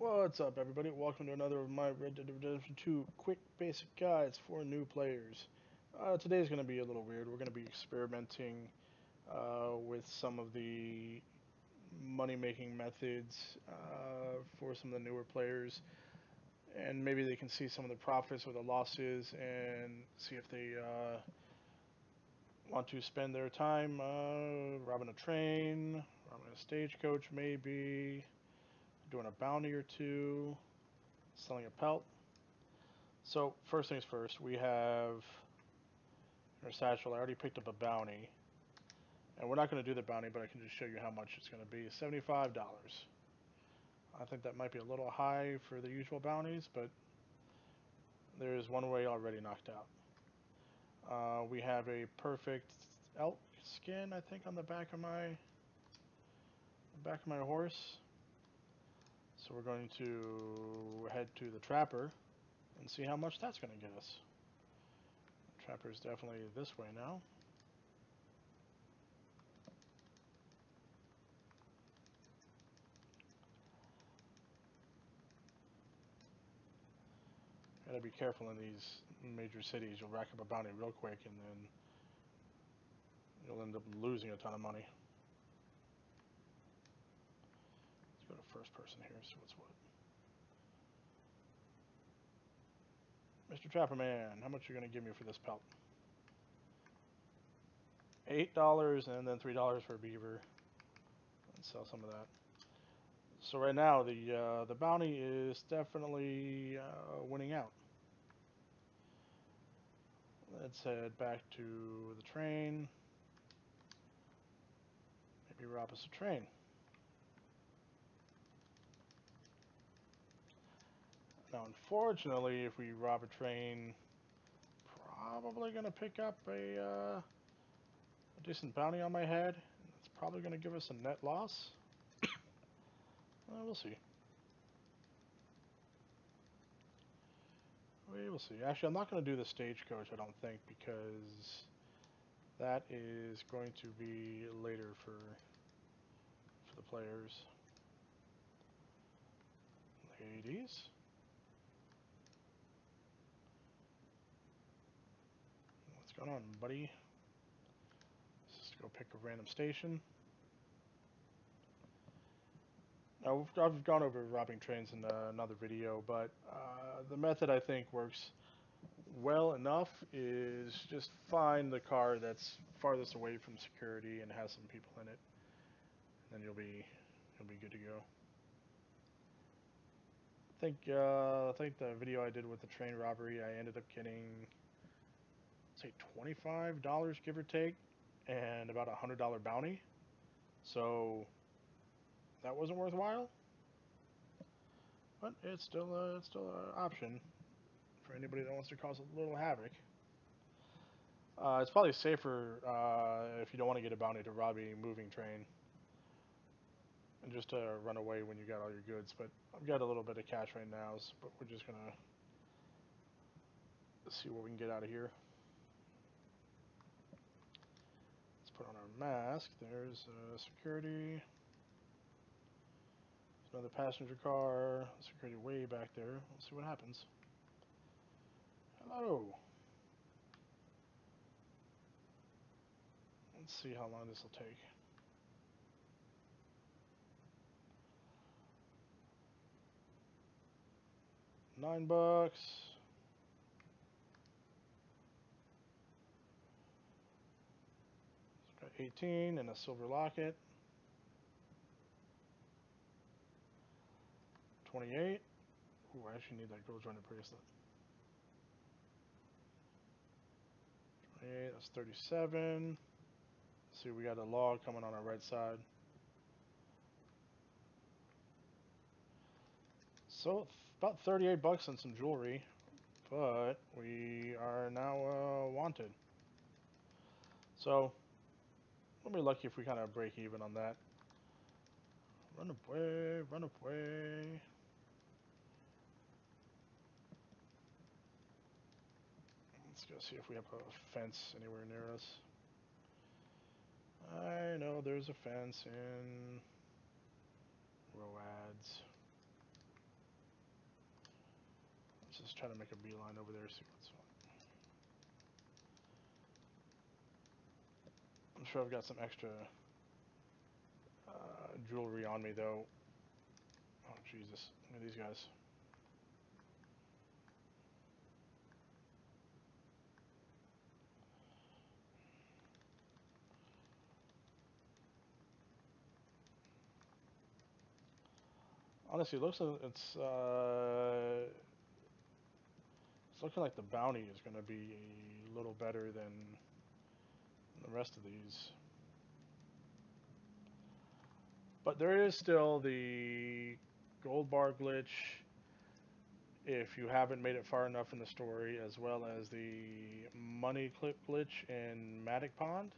What's up, everybody? Welcome to another of my Red Dead Redemption 2 quick basic guides for new players. Uh, today's going to be a little weird. We're going to be experimenting uh, with some of the money-making methods uh, for some of the newer players, and maybe they can see some of the profits or the losses and see if they uh, want to spend their time uh, robbing a train, robbing a stagecoach, maybe doing a bounty or two, selling a pelt. So first things first, we have our satchel. I already picked up a bounty, and we're not going to do the bounty, but I can just show you how much it's going to be. Seventy-five dollars. I think that might be a little high for the usual bounties, but there's one way already knocked out. Uh, we have a perfect elk skin, I think, on the back of my back of my horse. So we're going to head to the trapper and see how much that's going to get us. The trapper is definitely this way now. Gotta be careful in these major cities. You'll rack up a bounty real quick and then you'll end up losing a ton of money. go to first person here, so what's what. Mr. Trapper Man, how much are you going to give me for this pelt? Eight dollars and then three dollars for a beaver. Let's sell some of that. So right now the uh, the bounty is definitely uh, winning out. Let's head back to the train. Maybe rob us a train. Now, unfortunately, if we rob a train, probably going to pick up a, uh, a decent bounty on my head. It's probably going to give us a net loss. uh, we'll see. We will see. Actually, I'm not going to do the stagecoach, I don't think, because that is going to be later for for the players. Ladies. What's going on, buddy? Let's just go pick a random station. Now, I've gone over robbing trains in uh, another video, but uh, the method I think works well enough is just find the car that's farthest away from security and has some people in it. And then you'll be you'll be good to go. I think uh, I think the video I did with the train robbery, I ended up getting say $25 give or take and about a $100 bounty. So that wasn't worthwhile. But it's still a, it's still an option for anybody that wants to cause a little havoc. Uh, it's probably safer uh, if you don't want to get a bounty to rob a moving train and just to run away when you got all your goods. But I've got a little bit of cash right now, but we're just gonna see what we can get out of here. put on our mask. There's uh, security. Another passenger car. Security way back there. Let's see what happens. Hello. Let's see how long this will take. Nine bucks. 18 and a silver locket. 28. Ooh, I actually need that gold jointed bracelet. 28, that's 37. Let's see, we got a log coming on our right side. So, about 38 bucks and some jewelry, but we are now uh, wanted. So, We'll be lucky if we kind of break even on that. Run away, run away. Let's go see if we have a fence anywhere near us. I know there's a fence in Rhodes. Let's just try to make a beeline over there, see what's what. I'm sure I've got some extra uh, jewelry on me, though. Oh, Jesus. Look at these guys. Honestly, it looks like it's uh, it's looking like the bounty is going to be a little better than the rest of these. But there is still the gold bar glitch if you haven't made it far enough in the story, as well as the money clip glitch in Mattock Pond.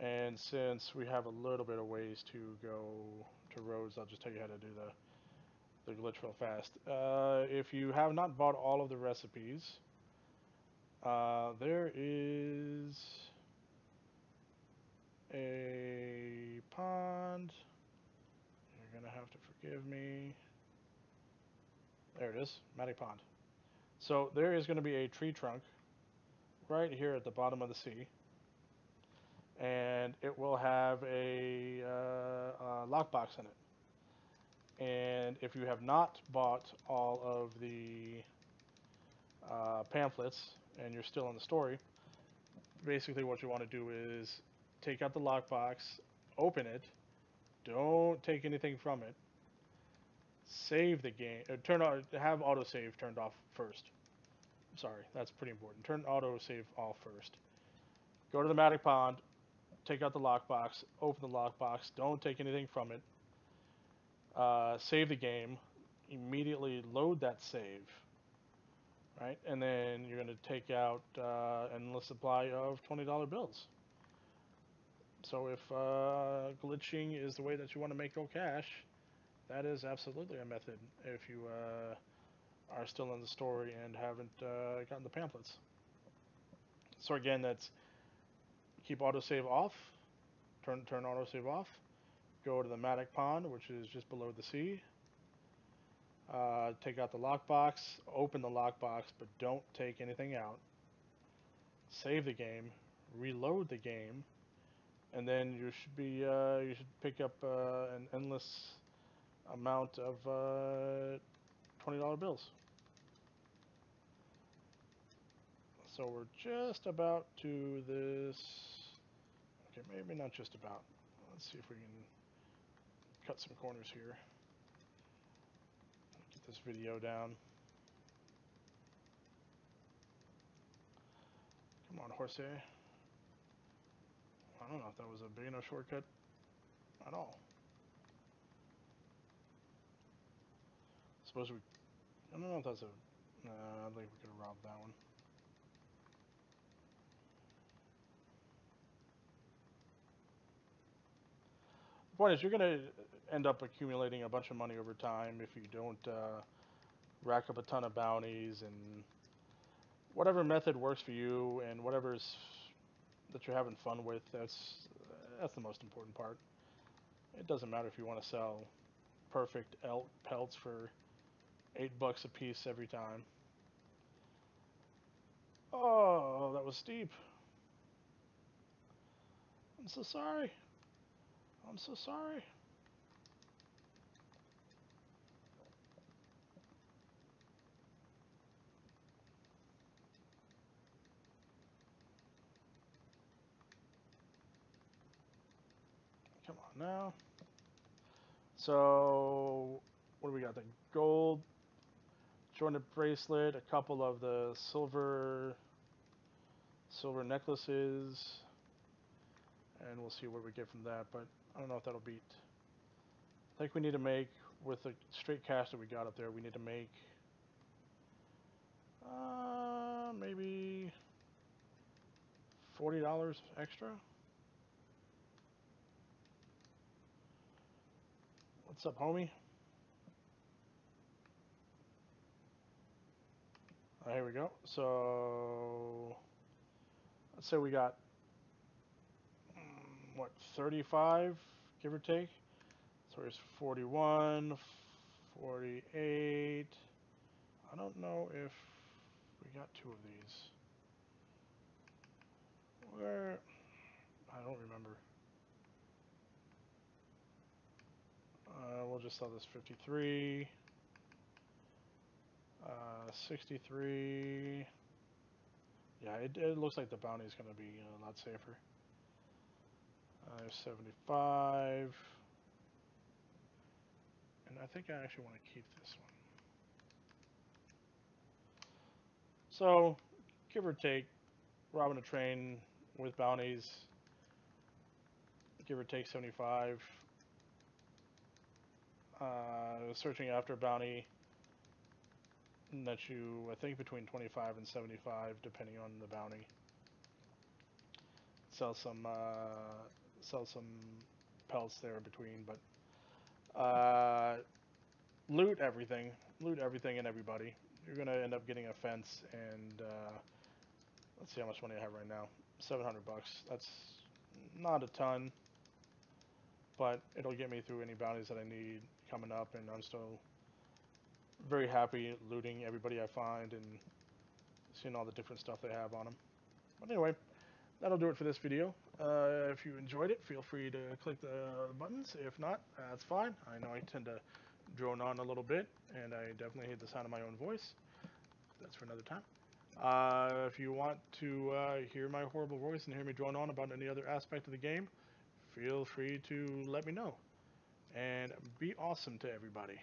And since we have a little bit of ways to go to Rhodes, I'll just tell you how to do the the glitch real fast. Uh, if you have not bought all of the recipes, uh, there is a pond. You're gonna have to forgive me. There it is, Mattock Pond. So there is going to be a tree trunk right here at the bottom of the sea. And it will have a, uh, a lockbox in it. And if you have not bought all of the uh, pamphlets and you're still in the story, basically what you want to do is take out the lockbox, open it, don't take anything from it, save the game, uh, turn on, have autosave turned off first. Sorry, that's pretty important. Turn autosave off first. Go to the Mattock Pond, take out the lockbox, open the lockbox, don't take anything from it, uh, save the game, immediately load that save, right? And then you're going to take out uh, endless supply of $20 bills. So if uh, glitching is the way that you want to make go cash, that is absolutely a method if you uh, are still in the story and haven't uh, gotten the pamphlets. So again, that's keep autosave off, turn turn autosave off, go to the Mattock Pond, which is just below the sea. Uh, take out the lockbox, open the lockbox, but don't take anything out. Save the game, reload the game, and then you should be uh, you should pick up uh, an endless amount of uh, $20 bills. So we're just about to this. Okay, maybe not just about. Let's see if we can cut some corners here. Get this video down. Come on, Horse. I don't know if that was a big enough shortcut at all. Suppose we... I don't know if that's a... I think we could have robbed that one. The point is, you're going to end up accumulating a bunch of money over time if you don't uh, rack up a ton of bounties and whatever method works for you and whatever's that you're having fun with. That's that's the most important part. It doesn't matter if you want to sell perfect elk pelts for eight bucks a piece every time. Oh, that was steep. I'm so sorry. I'm so sorry. Come on now. So, what do we got? The gold jointed bracelet, a couple of the silver silver necklaces, and we'll see what we get from that. But I don't know if that'll beat. I think we need to make with the straight cash that we got up there. We need to make uh, maybe forty dollars extra. What's up, homie? Right, here we go. So let's say we got mm, what 35, give or take. So there's 41, 48, I don't know if we got two of these. Where? I don't remember. Uh, we'll just sell this 53. Uh, 63. Yeah, it, it looks like the bounty is going to be a lot safer. Uh, 75. And I think I actually want to keep this one. So, give or take, robbing a train with bounties, give or take 75. Uh, searching after bounty nets you, I think, between 25 and 75, depending on the bounty. Sell some, uh, sell some pelts there between, but uh, loot everything, loot everything and everybody. You're gonna end up getting a fence and uh, let's see how much money I have right now. 700 bucks. That's not a ton, but it'll get me through any bounties that I need coming up, and I'm still very happy looting everybody I find and seeing all the different stuff they have on them. But anyway, that'll do it for this video. Uh, if you enjoyed it, feel free to click the buttons. If not, that's fine. I know I tend to drone on a little bit, and I definitely hate the sound of my own voice. That's for another time. Uh, if you want to uh, hear my horrible voice and hear me drone on about any other aspect of the game, feel free to let me know. And be awesome to everybody.